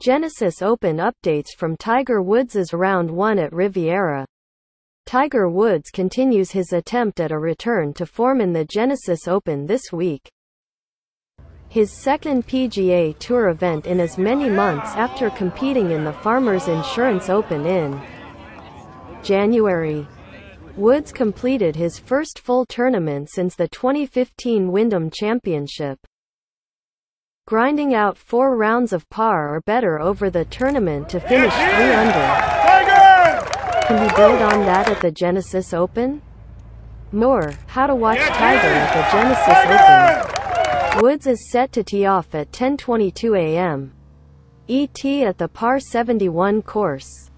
Genesis Open updates from Tiger Woods' round 1 at Riviera. Tiger Woods continues his attempt at a return to form in the Genesis Open this week. His second PGA Tour event in as many months after competing in the Farmers Insurance Open in January. Woods completed his first full tournament since the 2015 Wyndham Championship grinding out four rounds of par or better over the tournament to finish three under. Can he build on that at the Genesis Open? More, how to watch Tiger at the Genesis Open. Woods is set to tee off at 10.22 a.m. ET at the par 71 course.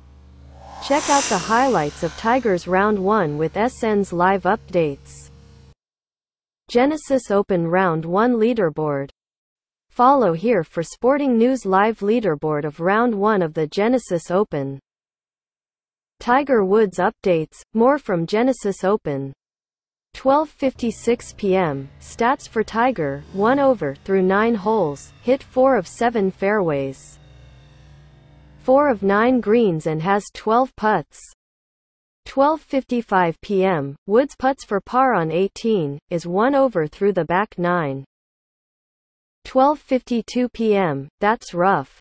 Check out the highlights of Tiger's round 1 with SN's live updates. Genesis Open Round 1 Leaderboard Follow here for Sporting News live leaderboard of round 1 of the Genesis Open. Tiger Woods updates, more from Genesis Open. 12:56 p.m. Stats for Tiger: 1 over through 9 holes, hit 4 of 7 fairways. 4 of 9 greens and has 12 putts. 12:55 p.m. Woods putts for par on 18, is 1 over through the back 9. 12:52 p.m. That's rough.